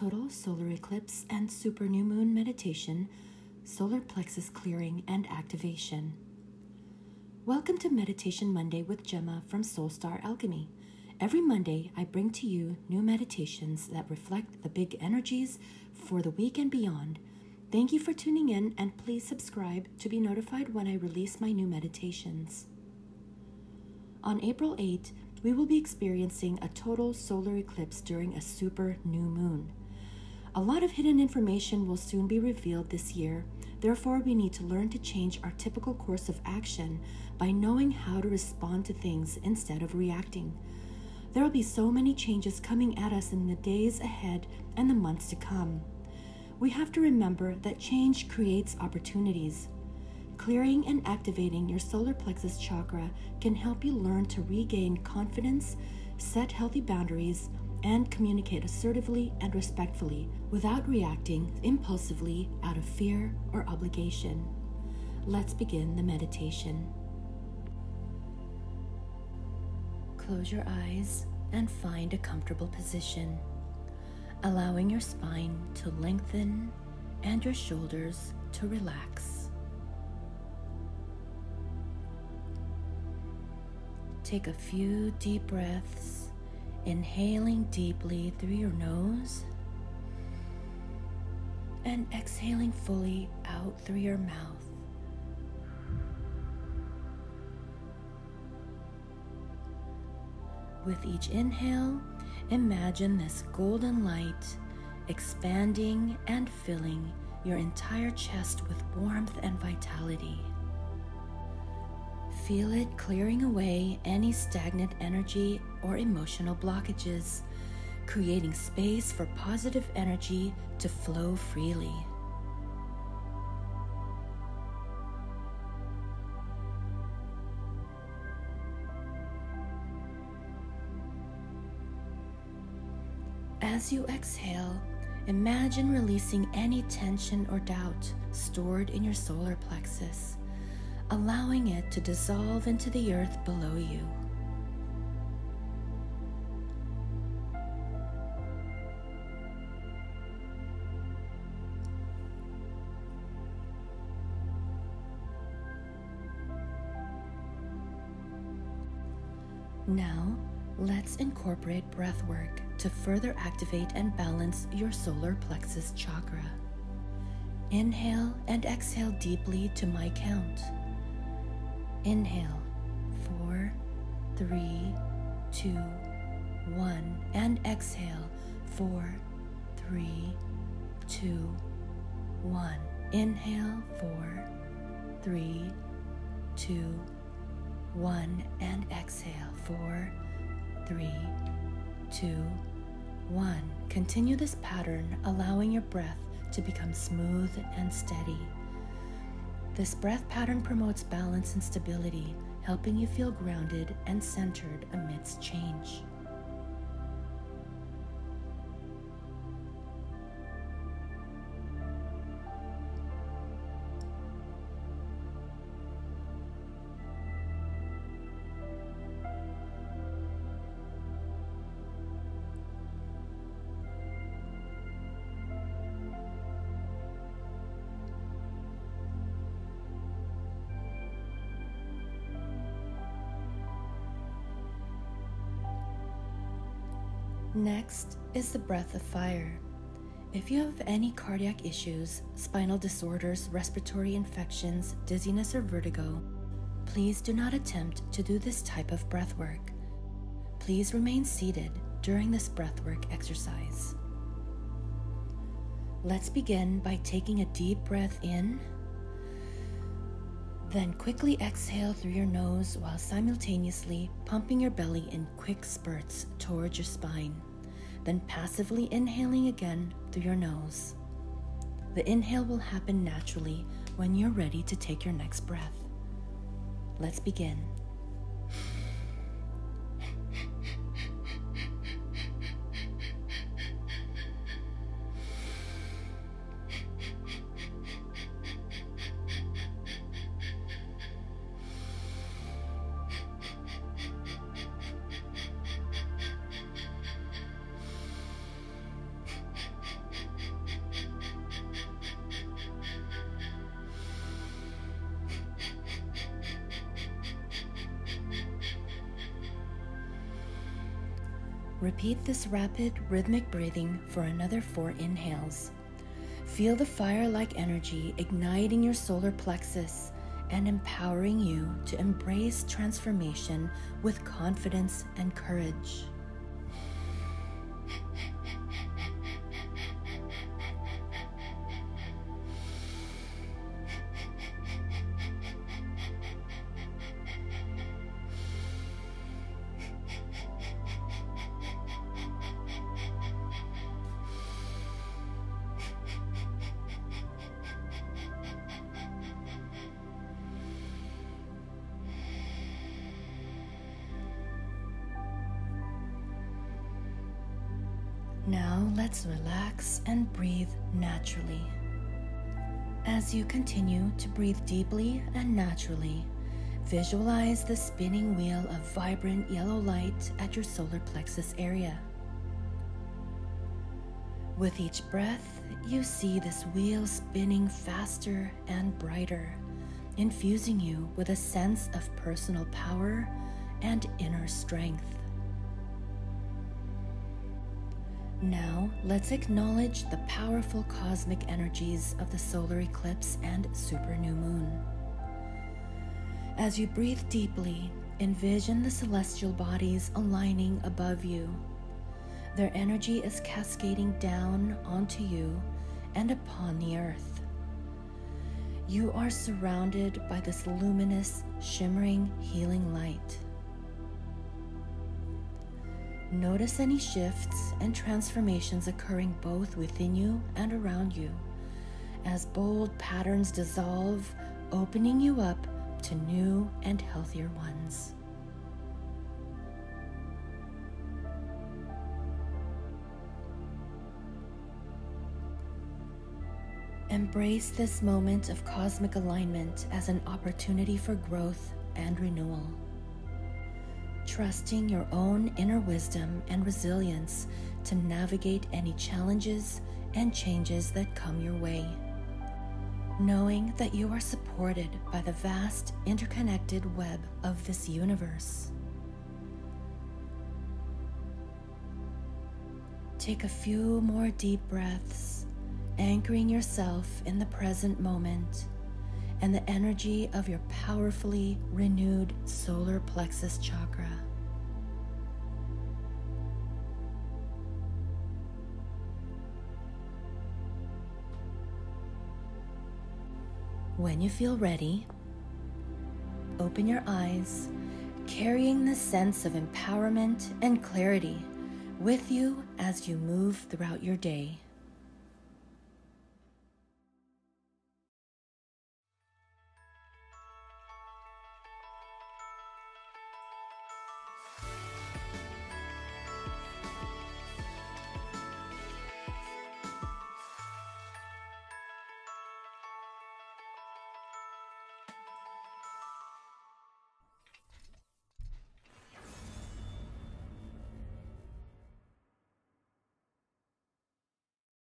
total solar eclipse and super new moon meditation, solar plexus clearing and activation. Welcome to Meditation Monday with Gemma from Soul Star Alchemy. Every Monday, I bring to you new meditations that reflect the big energies for the week and beyond. Thank you for tuning in, and please subscribe to be notified when I release my new meditations. On April 8, we will be experiencing a total solar eclipse during a super new moon. A lot of hidden information will soon be revealed this year, therefore, we need to learn to change our typical course of action by knowing how to respond to things instead of reacting. There will be so many changes coming at us in the days ahead and the months to come. We have to remember that change creates opportunities. Clearing and activating your solar plexus chakra can help you learn to regain confidence, set healthy boundaries, and communicate assertively and respectfully without reacting impulsively out of fear or obligation. Let's begin the meditation. Close your eyes and find a comfortable position, allowing your spine to lengthen and your shoulders to relax. Take a few deep breaths, inhaling deeply through your nose and exhaling fully out through your mouth. With each inhale, imagine this golden light expanding and filling your entire chest with warmth and vitality. Feel it clearing away any stagnant energy or emotional blockages, creating space for positive energy to flow freely. As you exhale, imagine releasing any tension or doubt stored in your solar plexus allowing it to dissolve into the earth below you. Now, let's incorporate breath work to further activate and balance your solar plexus chakra. Inhale and exhale deeply to my count. Inhale, four, three, two, one, and exhale, four, three, two, one. Inhale, four, three, two, one, and exhale, four, three, two, one. Continue this pattern, allowing your breath to become smooth and steady. This breath pattern promotes balance and stability, helping you feel grounded and centered amidst change. Next is the breath of fire. If you have any cardiac issues, spinal disorders, respiratory infections, dizziness, or vertigo, please do not attempt to do this type of breath work. Please remain seated during this breathwork exercise. Let's begin by taking a deep breath in, then quickly exhale through your nose while simultaneously pumping your belly in quick spurts towards your spine then passively inhaling again through your nose. The inhale will happen naturally when you're ready to take your next breath. Let's begin. Repeat this rapid, rhythmic breathing for another four inhales. Feel the fire like energy igniting your solar plexus and empowering you to embrace transformation with confidence and courage. Now let's relax and breathe naturally. As you continue to breathe deeply and naturally, visualize the spinning wheel of vibrant yellow light at your solar plexus area. With each breath, you see this wheel spinning faster and brighter, infusing you with a sense of personal power and inner strength. Now, let's acknowledge the powerful cosmic energies of the solar eclipse and super new moon. As you breathe deeply, envision the celestial bodies aligning above you. Their energy is cascading down onto you and upon the earth. You are surrounded by this luminous, shimmering, healing light. Notice any shifts and transformations occurring both within you and around you as bold patterns dissolve, opening you up to new and healthier ones. Embrace this moment of cosmic alignment as an opportunity for growth and renewal trusting your own inner wisdom and resilience to navigate any challenges and changes that come your way. Knowing that you are supported by the vast interconnected web of this universe. Take a few more deep breaths, anchoring yourself in the present moment and the energy of your powerfully renewed solar plexus chakra. When you feel ready, open your eyes, carrying the sense of empowerment and clarity with you as you move throughout your day.